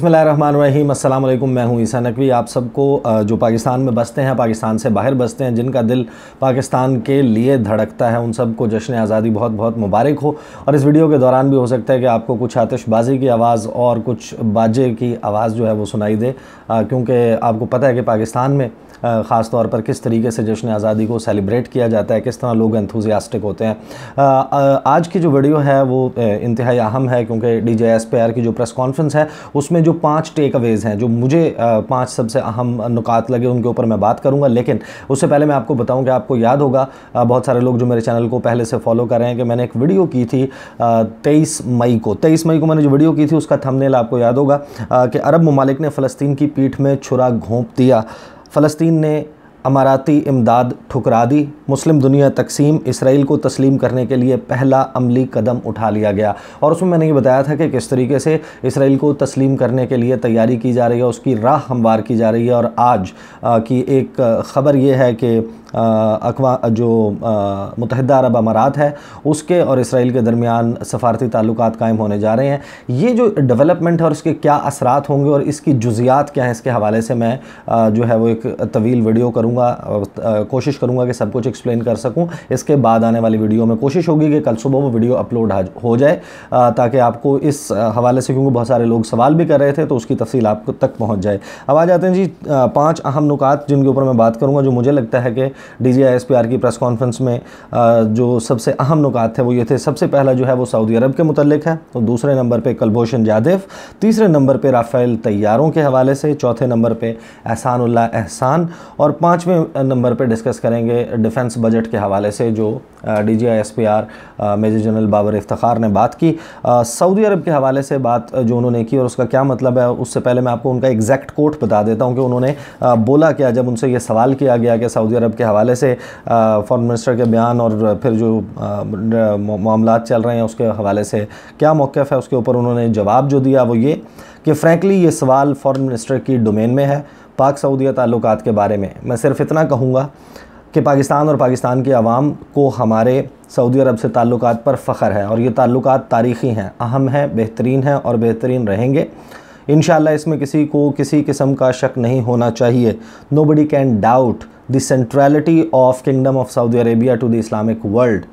बसमीम अल्लाम मैं हूँ ईसा नकवी। आप सबको जो पाकिस्तान में बसते हैं, पाकिस्तान से बाहर बसते हैं, जिनका दिल पाकिस्तान के लिए धड़कता है, उन सबको जश्न आज़ादी बहुत बहुत मुबारक हो। और इस वीडियो के दौरान भी हो सकता है कि आपको कुछ आतिशबाजी की आवाज़ और कुछ बाजे की आवाज़ जो है वो सुनाई दे। क्योंकि आपको पता है कि पाकिस्तान में ख़ास तौर पर किस तरीके से जश्न आज़ादी को सेलिब्रेट किया जाता है, किस तरह लोग एंथुजियास्टिक होते हैं। आज की जो वीडियो है, वो इंतहाई अहम है, क्योंकि D J S P R की जो प्रेस कॉन्फ्रेंस है, उसमें जो पाँच टेक अवेज़ हैं, जो मुझे पाँच सबसे अहम नुकात लगे, उनके ऊपर मैं बात करूँगा, लेकिन उससे पहले मैं आपको बताऊँ कि आपको याद होगा बहुत सारे लोग जो मेरे चैनल को पहले से फॉलो कर रहे हैं कि मैंने एक वीडियो की थी तेईस मई को। तेईस मई को मैंने जो वीडियो की थी, उसका थंबनेल आपको याद होगा कि अरब ममालिक ने फ़लस्तीन की पीठ में छुरा घोंप दिया। फ़लस्तीन ने अमाराती इमदाद ठुकरा दी। मुस्लिम दुनिया तकसीम इसराइल को तस्लीम करने के लिए पहला अमली कदम उठा लिया गया। और उसमें मैंने ये बताया था कि किस तरीके से इसराइल को तस्लीम करने के लिए तैयारी की जा रही है, उसकी राह हमवार की जा रही है। और आज की एक ख़बर ये है कि अकवा, जो मुतहदा अरब अमारात है, उसके और इसराइल के दरमियान सफारती ताल्लुक कायम होने जा रहे हैं। ये जो डेवलपमेंट है और उसके क्या असरात होंगे और इसकी जुजियात क्या हैं, इसके हवाले से मैं जो है वो एक तवील वीडियो करूँगा कोशिश करूँगा कि सब कुछ एक्सप्लेन कर सकूँ। इसके बाद आने वाली वीडियो में कोशिश होगी कि कल सुबह वो वीडियो अपलोड हो जाए ताकि आपको इस हवाले से, क्योंकि बहुत सारे लोग सवाल भी कर रहे थे तो उसकी तफसील आप तक पहुँच जाए। अब आ जाते हैं जी पाँच अहम नुकात जिनके ऊपर मैं बात करूँगा, जो मुझे लगता है कि डी जी की प्रेस कॉन्फ्रेंस में जो सबसे अहम नुकात थे, वो ये थे, सबसे पहला जो है वो सऊदी अरब के मतलब है तो दूसरे नंबर पर कलभूषण जादेव तीसरे नंबर पर राफ़ेल तैयारों के हवाले से, चौथे नंबर पर एहसानुल्ला एहसान, और पाँचवें नंबर पर डिस्कस करेंगे डिफेंस बजट के हवाले से, जो D G I S P R major general Babar Iftar ने बात की। सऊदी अरब के हवाले से बात जो उन्होंने की, और उसका क्या मतलब है, उससे पहले मैं आपको उनका एग्जैक्ट कोट बता देता हूँ कि उन्होंने बोला क्या, जब उनसे ये सवाल किया गया कि सऊदी अरब के हवाले से फॉरेन मिनिस्टर के बयान और फिर जो मामला चल रहे हैं उसके हवाले से, क्या मौक़ है उसके ऊपर उन्होंने जवाब जो दिया वो ये कि फ्रैंकली ये सवाल फॉरेन मिनिस्टर की डोमेन में है, पाक सऊदिया ताल्लुक़ के बारे में। मैं सिर्फ़ इतना कहूँगा कि पाकिस्तान और पाकिस्तान की आवाम को हमारे सऊदी अरब से ताल्लुक़ पर फ़ख्र है और ये ताल्लुक़ तारीख़ी हैं, अहम हैं, बेहतरीन हैं और बेहतरीन रहेंगे। इन इसमें किसी को किसी किस्म का शक नहीं होना चाहिए। Nobody can doubt the centrality of kingdom of Saudi Arabia to the Islamic world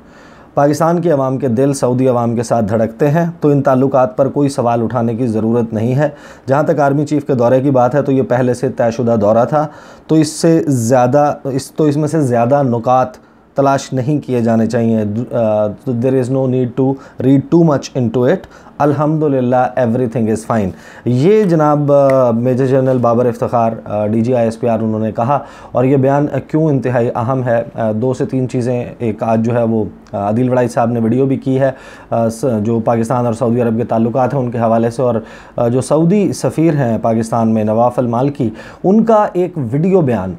Pakistan के अवाम के दिल सऊदी अवाम के साथ धड़कते हैं तो इन ताल्लुक पर कोई सवाल उठाने की ज़रूरत नहीं है। जहाँ तक आर्मी चीफ़ के दौरे की बात है तो ये पहले से तयशुदा दौरा था। तो इससे ज़्यादा, इस तो इसमें से ज़्यादा नुकात तलाश नहीं किए जाने चाहिए। There is no need to read too much into it अल्हम्दुलिल्लाह एवरीथिंग इज़ फ़ाइन ये जनाब major general Babar Iftar D G I S P R उन्होंने कहा, और ये बयान क्यों इंतहाई अहम है? दो से तीन चीज़ें, एक आज जो है वो अदिल वड़ाई साहब ने वीडियो भी की है जो पाकिस्तान और सऊदी अरब के ताल्लुक हैं उनके हवाले से, और जो सऊदी सफ़ीर हैं पाकिस्तान में नवाफ़ माल की, उनका एक वीडियो बयान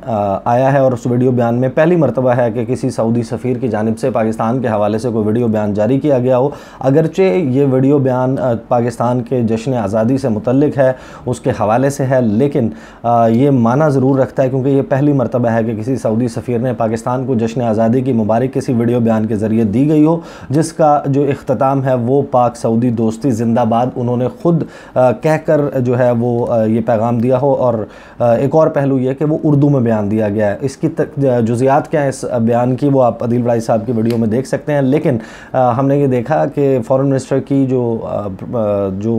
आया है, और उस वीडियो बयान में पहली मरतबा है कि किसी सऊदी सफ़ीर की जानब से पाकिस्तान के हवाले से कोई वीडियो बयान जारी किया गया हो। अगरचे ये वीडियो बयान पाकिस्तान पाकिस्तान के जश्न आज़ादी से मुतलक है, उसके हवाले से है, लेकिन ये माना ज़रूर रखता है क्योंकि ये पहली मरतबा है कि किसी सऊदी सफ़ीर ने पाकिस्तान को जश्न आज़ादी की मुबारक किसी वीडियो बयान के ज़रिए दी गई हो, जिसका जो अख्ताम है वो पाक सऊदी दोस्ती जिंदाबाद उन्होंने ख़ुद कह कर जो है वो ये पैगाम दिया हो और एक और पहलू ये कि वो उर्दू में बयान दिया गया है। इसकी जुजियात क्या है इस बयान की वो आप अदिल बड़ाई साहब की वीडियो में देख सकते हैं, लेकिन हमने ये देखा कि फ़ॉरन मिनिस्टर की जो जो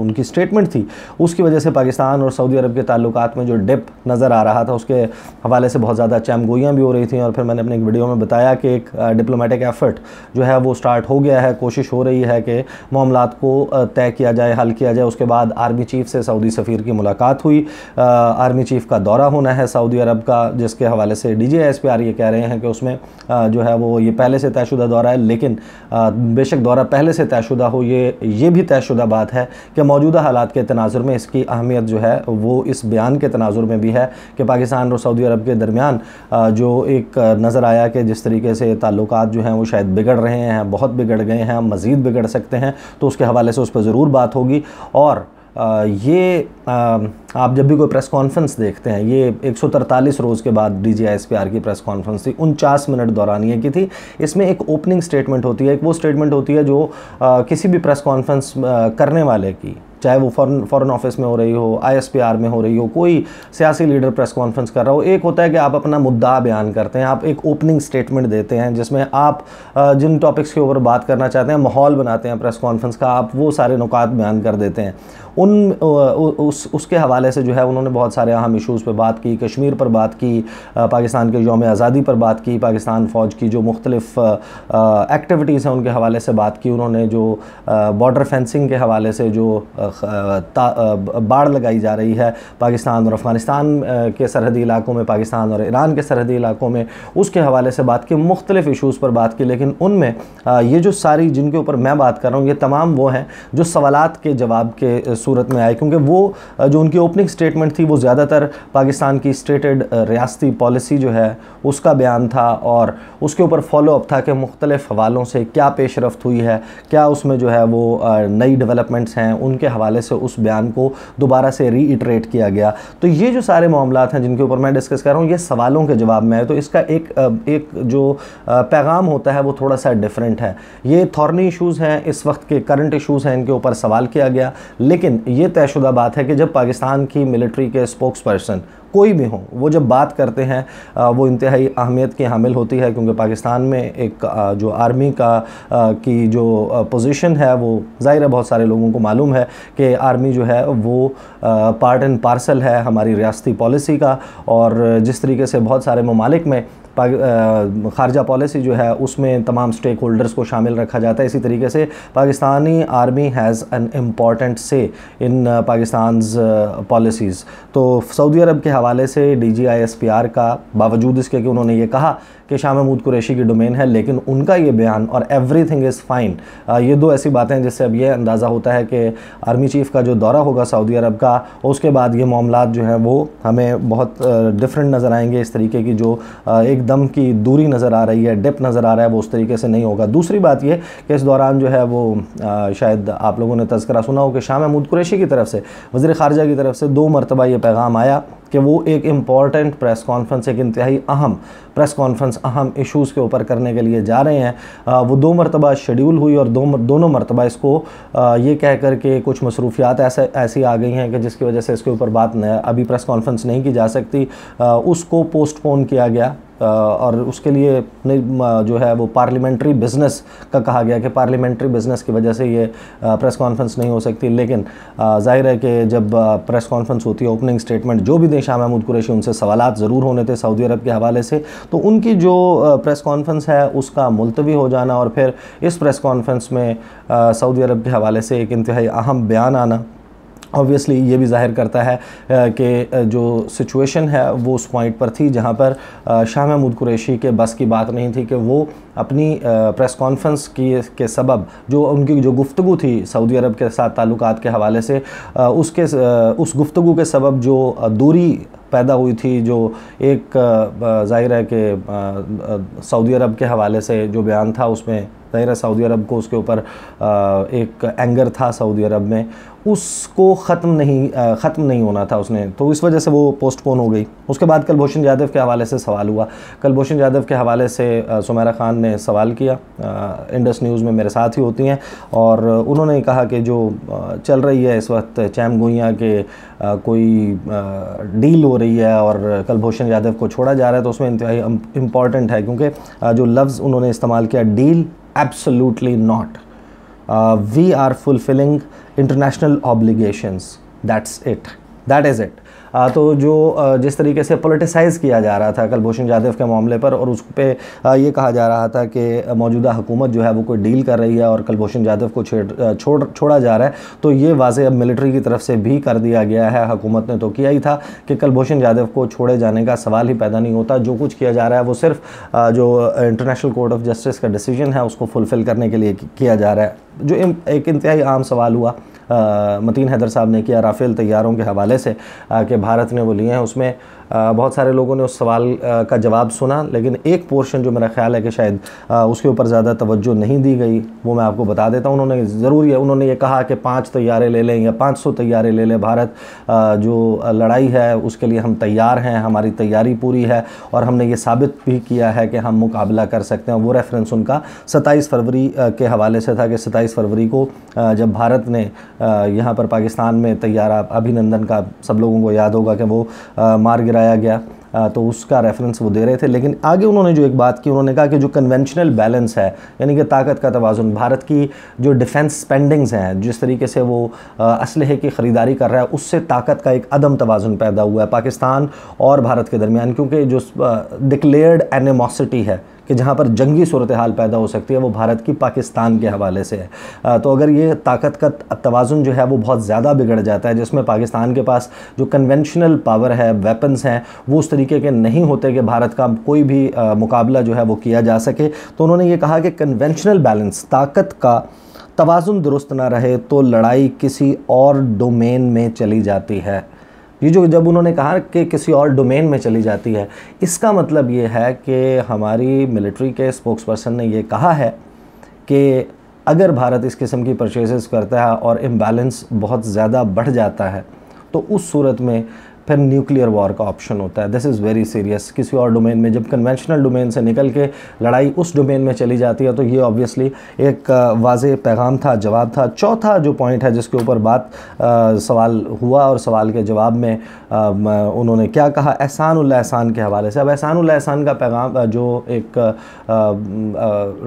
उनकी स्टेटमेंट थी, उसकी वजह से पाकिस्तान और सऊदी अरब के ताल्लुक में जो डिप नज़र आ रहा था, उसके हवाले से बहुत ज़्यादा चैमगोइयाँ भी हो रही थी और फिर मैंने अपने एक वीडियो में बताया कि एक डिप्लोमेटिक एफ़र्ट जो है, वो स्टार्ट हो गया है, कोशिश हो रही है कि मामला को तय किया जाए, हल किया जाए। उसके बाद आर्मी चीफ़ से सऊदी सफ़ीर की मुलाकात हुई। आर्मी चीफ़ का दौरा होना है सऊदी अरब का, जिसके हवाले से D J S P R ये कह रहे हैं कि उसमें जो है वो ये पहले से तयशुदा दौरा है, लेकिन बेशक दौरा पहले से तयशुदा हो, ये ये भी तयशुदा बात है कि मौजूदा हालात के तनाजर में इसकी अहमियत जो है वो इस बयान के तनाजर में भी है कि पाकिस्तान और सऊदी अरब के दरमियान जो एक नज़र आया कि जिस तरीके से ताल्लुक जो हैं वो शायद बिगड़ रहे हैं, बहुत बिगड़ गए हैं, मज़ीद बिगड़ सकते हैं तो उसके हवाले से उस पर ज़रूर बात होगी। और ये आप जब भी कोई प्रेस कॉन्फ्रेंस देखते हैं, ये एक रोज़ के बाद डी जी की प्रेस कॉन्फ्रेंस थी, उनचास मिनट दौरान ये की थी। इसमें एक ओपनिंग स्टेटमेंट होती है, एक वो स्टेटमेंट होती है जो किसी भी प्रेस कॉन्फ्रेंस करने वाले की। चाहे वो फॉरन फॉरन ऑफ़िस में हो रही हो आईएसपीआर में हो रही हो, कोई सियासी लीडर प्रेस कॉन्फ्रेंस कर रहा हो, एक होता है कि आप अपना मुद्दा बयान करते हैं, आप एक ओपनिंग स्टेटमेंट देते हैं, जिसमें आप जिन टॉपिक्स के ऊपर बात करना चाहते हैं, माहौल बनाते हैं प्रेस कॉन्फ्रेंस का, आप वो सारे नुकात बयान कर देते हैं। उन उस, उसके हवाले से जो है उन्होंने बहुत सारे अहम इशूज़ पर बात की, कश्मीर पर बात की पाकिस्तान के योम आज़ादी पर बात की, पाकिस्तान फ़ौज की जो मुख्तलिफ़ एक्टिविटीज़ हैं उनके हवाले से बात की, उन्होंने जो बॉर्डर फेंसिंग के हवाले से जो बाढ़ लगाई जा रही है पाकिस्तान और अफ़गानिस्तान के सरहदी इलाकों में, पाकिस्तान और ईरान के सरहदी इलाकों में, उसके हवाले से बात की मुख्तलिफ़ इशूज़ पर बात की, लेकिन उनमें ये जो सारी जिनके ऊपर मैं बात कर रहा हूँ, ये तमाम वो हैं जो सवालत के जवाब के सूरत में आए, क्योंकि वो जो उनकी ओपनिंग स्टेटमेंट थी, वो ज़्यादातर पाकिस्तान की स्टेटेड रियासती पॉलिसी जो है, उसका बयान था और उसके ऊपर फॉलोअप था कि मुख्तलिफ़ हवालों से क्या पेश रफ्त हुई है, क्या उसमें जो है वो नई डेवलपमेंट्स हैं, उनके हवाले से उस बयान को दोबारा से रीइटरेट किया गया। तो ये जो सारे मामला हैं जिनके ऊपर मैं डिस्कस कर रहा हूँ, ये सवालों के जवाब में है। तो इसका एक एक जो पैगाम होता है वो थोड़ा सा डिफरेंट है। ये थॉर्नी इशूज़ हैं, इस वक्त के करंट इशूज़ हैं, इनके ऊपर सवाल किया गया। लेकिन ये तयशुदा बात है कि जब पाकिस्तान की मिलिट्री के स्पोक्स पर्सन कोई भी हो, वो जब बात करते हैं वो इंतहाई अहमियत की हामिल होती है, क्योंकि पाकिस्तान में एक जो आर्मी का की जो पोजीशन है, वो ज़ाहिर है बहुत सारे लोगों को मालूम है कि आर्मी जो है, वो पार्ट एंड पार्सल है हमारी रियासती पॉलिसी का और जिस तरीके से बहुत सारे ममालिक में खारजा पॉलिसी जो है, उसमें तमाम स्टेक होल्डर्स को शामिल रखा जाता है। इसी तरीके से Pakistani army has an important say in Pakistan policies तो सऊदी अरब के हवाले से D G I S P R का बावजूद इसके कि उन्होंने ये कहा कि शाह महमूद कुरैशी की डोमेन है, लेकिन उनका ये बयान और एवरी थिंग इज़ फ़ाइन ये दो ऐसी बातें हैं जिससे अब ये अंदाज़ा होता है कि आर्मी चीफ़ का जो दौरा होगा सऊदी अरब का, उसके बाद ये मामला जो हैं वो हमें बहुत डिफरेंट नज़र आएँगे इस तरीके की जो एकदम की दूरी नज़र आ रही है डिप नज़र आ रहा है, वो उस तरीके से नहीं होगा। दूसरी बात यह कि इस दौरान जो है वो शायद आप लोगों ने तस्करा सुना हो कि शाह महमूद कुरैशी की तरफ़ से वज़ी ख़ारजा की तरफ़ से दो मरतबा ये पैगाम आया। कि वो एक इंपॉर्टेंट प्रेस कॉन्फ्रेंस एक इंतहाई अहम प्रेस कॉन्फ्रेंस अहम इश्यूज़ के ऊपर करने के लिए जा रहे हैं। आ, वो दो मरतबा शेड्यूल हुई और दो दोनों मरतबा इसको आ, ये कह कर के कुछ मसरूफियात ऐसे ऐसी आ गई हैं कि जिसकी वजह से इसके ऊपर बात अभी प्रेस कॉन्फ्रेंस नहीं की जा सकती। आ, उसको पोस्टपोन किया गया और उसके लिए जो है वो पार्लियामेंट्री बिज़नेस का कहा गया कि पार्लियामेंट्री बिज़नेस की वजह से ये प्रेस कॉन्फ्रेंस नहीं हो सकती। लेकिन ज़ाहिर है कि जब प्रेस कॉन्फ्रेंस होती है ओपनिंग स्टेटमेंट जो भी दें शाह महमूद कुरैशी उनसे सवाल ज़रूर होने थे सऊदी अरब के हवाले से। तो उनकी जो प्रेस कॉन्फ्रेंस है, उसका मुलतवी हो जाना और फिर इस प्रेस कॉन्फ्रेंस में सऊदी अरब के हवाले से एक इंतहाई अहम बयान आना। ऑब्वियसली ये भी ज़ाहिर करता है कि जो सिचुएशन है, वो उस पॉइंट पर थी जहाँ पर शाह महमूद कुरैशी के बस की बात नहीं थी कि वो अपनी प्रेस कॉन्फ्रेंस की, के सबब, जो उनकी जो गुफ्तु थी सऊदी अरब के साथ ताल्लुक़ के हवाले से उसके उस गुफ्तु के सबब जो दूरी पैदा हुई थी, जो एक ज़ाहिर है कि सऊदी अरब के हवाले से जो बयान था, उसमें ज़ाहिर सऊदी अरब को उसके ऊपर एक एंगर था सऊदी अरब में। उसको ख़त्म नहीं ख़त्म नहीं होना था उसने। तो इस वजह से वो पोस्टपोन हो गई। उसके बाद कलभूषण यादव के हवाले से सवाल हुआ। कलभूषण यादव के हवाले से सुमेरा ख़ान ने सवाल किया। इंडस न्यूज़ में मेरे साथ ही होती हैं। और उन्होंने कहा कि जो चल रही है इस वक्त चैम गोइयाँ के कोई डील हो रही है और कलभूषण यादव को छोड़ा जा रहा है तो उसमें इंतहाई इंपॉर्टेंट है। क्योंकि जो लफ्ज़ उन्होंने इस्तेमाल किया, deal Absolutely not. Uh, we are fulfilling international obligations. That's it. That is it. तो जो जिस तरीके से पोलिटिसाइज़ किया जा रहा था कलभूषण जाधव के मामले पर और उस पर यह कहा जा रहा था कि मौजूदा हुकूमत जो है वो कोई डील कर रही है और कलभूषण जाधव को छेड़ छोड़, छोड़ा जा रहा है तो ये वाजे अब मिलिट्री की तरफ़ से भी कर दिया गया है। हुकूमत ने तो किया ही था कि कलभूषण जाधव को छोड़े जाने का सवाल ही पैदा नहीं होता। जो कुछ किया जा रहा है वो सिर्फ़ जो इंटरनेशनल कोर्ट ऑफ़ जस्टिस का डिसीज़न है उसको फुलफ़िल करने के लिए किया जा रहा है। जो एक इंतहाई आम सवाल हुआ। मतीन हैदर साहब ने किया राफेल तैयारों के हवाले से कि भारत ने वो लिए हैं उसमें। बहुत सारे लोगों ने उस सवाल का जवाब सुना, लेकिन एक पोर्शन जो मेरा ख्याल है कि शायद उसके ऊपर ज़्यादा तवज्जो नहीं दी गई, वो मैं आपको बता देता हूँ। उन्होंने ज़रूरी है उन्होंने ये कहा कि पाँच तैयारे ले लें या पाँच सौ तैयारे ले लें। भारत जो लड़ाई है, उसके लिए हम तैयार हैं, हमारी तैयारी पूरी है, और हमने ये साबित भी किया है कि हम मुकाबला कर सकते हैं। वो रेफरेंस उनका सत्ताईस फरवरी के हवाले से था कि सत्ताईस फरवरी को जब भारत ने यहाँ पर पाकिस्तान में तैयारा, अभिनंदन का सब लोगों को याद होगा कि वो मार गिराया गया तो उसका रेफरेंस वो दे रहे थे। लेकिन आगे उन्होंने जो एक बात की, उन्होंने कहा कि जो कन्वेंशनल बैलेंस है, यानी कि ताकत का तोज़ुन भारत की जो डिफेंस स्पेंडिंग्स हैं, जिस तरीके से वो असलहे की ख़रीदारी कर रहा है, उससे ताकत का एक अदम तोज़ुन पैदा हुआ है पाकिस्तान और भारत के दरमियान। क्योंकि जो डिक्लेयर्ड एनिमोसिटी है कि जहाँ पर जंगी सूरत हाल पैदा हो सकती है, वो भारत की पाकिस्तान के हवाले से है। तो अगर ये ताकत का तोज़ुन जो है, वो बहुत ज़्यादा बिगड़ जाता है, जिसमें पाकिस्तान के पास जो कन्वेंशनल पावर है वेपन्स हैं, वो उस तरीके के नहीं होते कि भारत का कोई भी मुकाबला जो है, वो किया जा सके तो उन्होंने ये कहा कि कन्वेंशनल बैलेंस ताकत का तोज़ुन दुरुस्त ना रहे तो लड़ाई किसी और डोमेन में चली जाती है। ये जो जब उन्होंने कहा कि किसी और डोमेन में चली जाती है, इसका मतलब ये है कि हमारी मिलिट्री के स्पोक्स पर्सन ने ये कहा है कि अगर भारत इस किस्म की परचेजेस करता है और इम्बैलेंस बहुत ज़्यादा बढ़ जाता है तो उस सूरत में फिर न्यूक्लियर वॉर का ऑप्शन होता है। दिस इज़ वेरी सीरियस किसी और डोमेन में जब कन्वेंशनल डोमेन से निकल के लड़ाई उस डोमेन में चली जाती है तो ये ऑब्वियसली एक वाज पैगाम था जवाब था। चौथा जो पॉइंट है जिसके ऊपर बात आ, सवाल हुआ और सवाल के जवाब में आ, उन्होंने क्या कहा? एहसान एहसान के हवाले से। अब एहसान एहसान का पैगाम जो एक आ,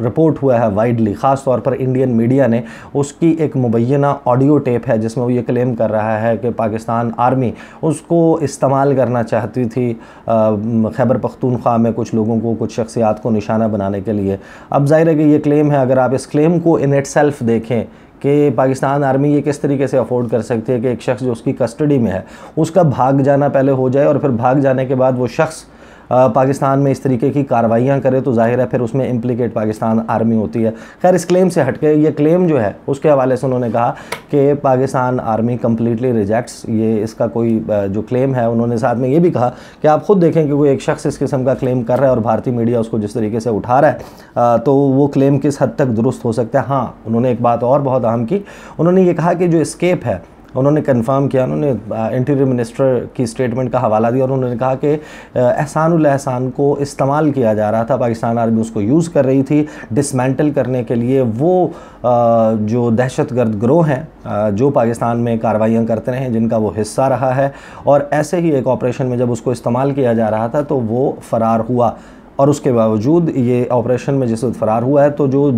रिपोर्ट हुआ है वाइडली ख़ास तौर पर इंडियन मीडिया ने उसकी एक मुबैना ऑडियो टेप है जिसमें वो ये क्लेम कर रहा है कि पाकिस्तान आर्मी उसको इस्तेमाल करना चाहती थी खैबर पख्तूनख्वा में कुछ लोगों को, कुछ शख्सियात को निशाना बनाने के लिए। अब ज़ाहिर है कि ये क्लेम है, अगर आप इस क्लेम को इन इट सेल्फ देखें कि पाकिस्तान आर्मी ये किस तरीके से अफोर्ड कर सकती है कि एक शख्स जो उसकी कस्टडी में है, उसका भाग जाना पहले हो जाए और फिर भाग जाने के बाद वो शख्स पाकिस्तान में इस तरीके की कार्रवाइयाँ करे तो ज़ाहिर है फिर उसमें इम्प्लीकेट पाकिस्तान आर्मी होती है। खैर, इस क्लेम से हटके ये क्लेम जो है, उसके हवाले से उन्होंने कहा कि पाकिस्तान आर्मी कम्प्लीटली रिजेक्ट्स ये इसका कोई जो क्लेम है, उन्होंने साथ में ये भी कहा कि आप खुद देखें कि कोई एक शख्स इस किस्म का क्लेम कर रहा है और भारतीय मीडिया उसको जिस तरीके से उठा रहा है तो वो क्लेम किस हद तक दुरुस्त हो सकता है? हाँ उन्होंने एक बात और बहुत अहम की। उन्होंने ये कहा कि जो स्केप है उन्होंने कंफर्म किया, उन्होंने इंटीरियर मिनिस्टर की स्टेटमेंट का हवाला दिया और उन्होंने कहा कि एहसान एहसान को इस्तेमाल किया जा रहा था, पाकिस्तान आर्मी उसको यूज़ कर रही थी डिसमेंटल करने के लिए वो जो दहशत गर्द ग्रोह हैं जो पाकिस्तान में कार्रवाइयाँ करते रहे हैं, जिनका वो हिस्सा रहा है, और ऐसे ही एक ऑपरेशन में जब उसको इस्तेमाल किया जा रहा था तो वो फ़रार हुआ। और उसके बावजूद ये ऑपरेशन में जिस फ़रार हुआ है तो जो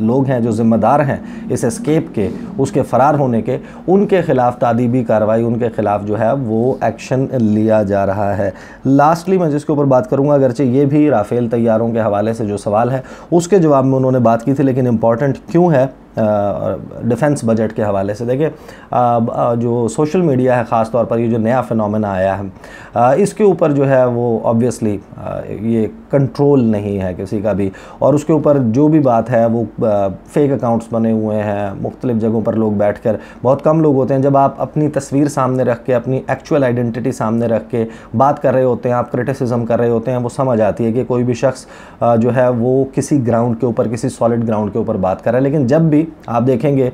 लोग हैं, जो ज़िम्मेदार हैं इस एस्केप के, उसके फ़रार होने के, उनके ख़िलाफ़ तादीबी कार्रवाई, उनके ख़िलाफ़ जो है वो एक्शन लिया जा रहा है। लास्टली मैं जिसके ऊपर बात करूँगा, अगरचे ये भी राफ़ेल तैयारों के हवाले से जो सवाल है, उसके जवाब में उन्होंने बात की थी, लेकिन इंपॉर्टेंट क्यों है? डिफेंस बजट के हवाले से। देखिए जो सोशल मीडिया है ख़ास तौर पर ये जो नया फिनोमेना आया है इसके ऊपर जो है वो ऑब्वियसली ये कंट्रोल नहीं है किसी का भी। और उसके ऊपर जो भी बात है, वो फेक अकाउंट्स बने हुए हैं, मुख्तलिफ़ जगहों पर लोग बैठ कर बहुत कम लोग होते हैं, जब आप अपनी तस्वीर सामने रख के, अपनी एक्चुअल आइडेंटिटी सामने रख के बात कर रहे होते हैं, आप क्रिटिसिज्म कर रहे होते हैं, वो समझ आती है कि कोई भी शख्स जो है वो किसी ग्राउंड के ऊपर, किसी सॉलिड ग्राउंड के ऊपर बात कर रहा है। लेकिन जब भी आप देखेंगे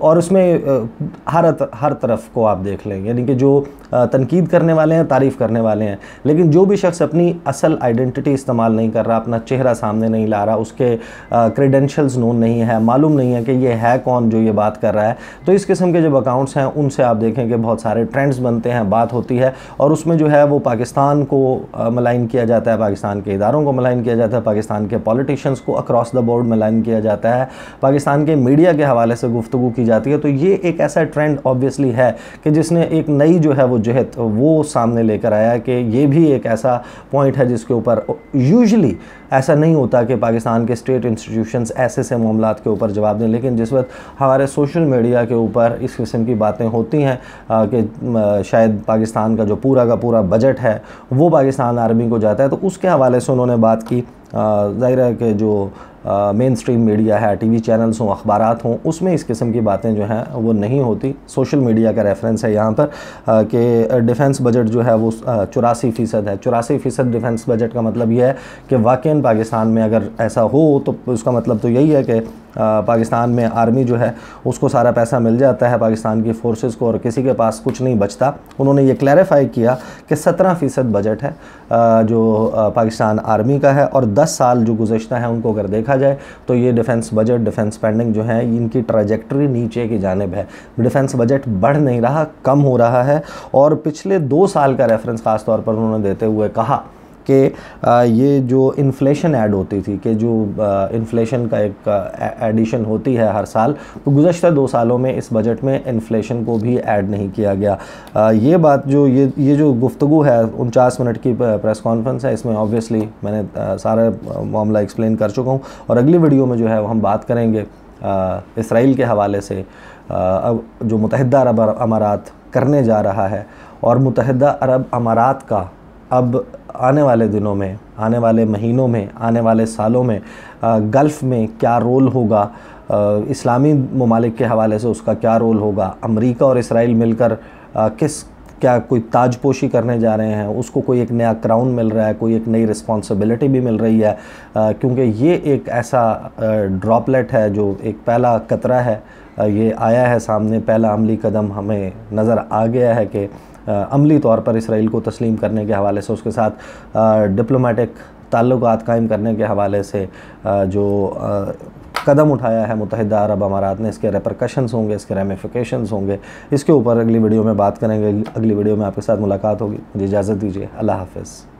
और उसमें हर हर तरफ़ को आप देख लें यानी कि जो तनकीद करने वाले हैं, तारीफ़ करने वाले हैं। लेकिन जो भी शख्स अपनी असल आइडेंटिटी इस्तेमाल नहीं कर रहा, अपना चेहरा सामने नहीं ला रहा, उसके क्रेडेंशल्स नोन नहीं है, मालूम नहीं है कि ये है कौन जो ये बात कर रहा है तो इस किस्म के जब अकाउंट्स हैं, उनसे आप देखें कि बहुत सारे ट्रेंड्स बनते हैं, बात होती है। और उसमें जो है, वो पाकिस्तान को मलाइन किया जाता है, पाकिस्तान के इदारों को मलाइन किया जाता है, पाकिस्तान के पॉलिटिशियंस को अक्रॉस द बोर्ड मलाइन किया जाता है। पाकिस्तान के मीडिया के हवाले से गुफ्तु की जाती है। तो ये एक ऐसा ट्रेंड ऑब्वियसली है कि जिसने एक नई जो है वो जहत वो सामने लेकर आया कि ये भी एक ऐसा पॉइंट है जिसके ऊपर यूजली ऐसा नहीं होता कि पाकिस्तान के स्टेट इंस्टीट्यूशंस ऐसे ऐसे मामला के ऊपर जवाब दें, लेकिन जिस वक्त हमारे सोशल मीडिया के ऊपर इस किस्म की बातें होती हैं कि शायद पाकिस्तान का जो पूरा का पूरा बजट है, वो पाकिस्तान आर्मी को जाता है तो उसके हवाले से उन्होंने बात की। ज़ाहिर है कि जो मेन स्ट्रीम मीडिया है टीवी चैनल्स हों अखबार हों, उसमें इस किस्म की बातें जो हैं, वो नहीं होती। सोशल मीडिया का रेफरेंस है यहाँ पर कि डिफेंस बजट जो है वो चौरासी फ़ीसद है। चौरासी फ़ीसद डिफेंस बजट का मतलब ये है कि वाकई पाकिस्तान में अगर ऐसा हो तो उसका मतलब तो यही है कि पाकिस्तान में आर्मी जो है, उसको सारा पैसा मिल जाता है पाकिस्तान की फोर्सेस को और किसी के पास कुछ नहीं बचता। उन्होंने ये क्लैरिफाई किया कि सत्रह फ़ीसद बजट है जो पाकिस्तान आर्मी का है और दस साल जो गुजशत है उनको अगर देखा जाए तो ये डिफेंस बजट डिफेंस स्पेंडिंग जो है, इनकी ट्राजेक्ट्री नीचे की जानब है। डिफेंस बजट बढ़ नहीं रहा, कम हो रहा है और पिछले दो साल का रेफरेंस ख़ास तौर पर उन्होंने देते हुए कहा कि ये जो इन्फ्लेशन ऐड होती थी कि जो इन्फ्लेशन का एक एडिशन होती है हर साल तो गुजशत दो सालों में इस बजट में इन्फ्लेशन को भी ऐड नहीं किया गया। ये बात जो, ये ये जो गुफ्तु है, उनचास मिनट की प्रेस कॉन्फ्रेंस है, इसमें ऑब्वियसली मैंने सारा मामला एक्सप्लेन कर चुका हूँ और अगली वीडियो में जो है, हम बात करेंगे इसराइल के हवाले से अब जो मुतहदा अरब अमारात करने जा रहा है और मुतहदा अरब अमारात का अब आने वाले दिनों में, आने वाले महीनों में, आने वाले सालों में गल्फ़ में क्या रोल होगा? इस्लामी ममालिक के हवाले से उसका क्या रोल होगा? अमेरिका और इसराइल मिलकर किस, क्या कोई ताजपोशी करने जा रहे हैं? उसको कोई एक नया क्राउन मिल रहा है, कोई एक नई रिस्पॉन्सिबिलिटी भी मिल रही है। क्योंकि ये एक ऐसा ड्रॉपलेट है जो एक पहला कतरा है। ये आया है सामने, पहला अमली कदम हमें नज़र आ गया है कि अमली तौर पर इसराइल को तस्लीम करने के हवाले से, उसके साथ डिप्लोमेटिक ताल्लुक कायम करने के हवाले से जो कदम उठाया है मुतहदा अरब अमारात ने, इसके रेपरकशंस होंगे, इसके रेमिफिकेशंस होंगे। इसके ऊपर अगली वीडियो में बात करेंगे। अगली वीडियो में आपके साथ मुलाकात होगी। मुझे इजाज़त दीजिए। अल्लाह हाफ़िज़।